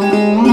Mm-hmm.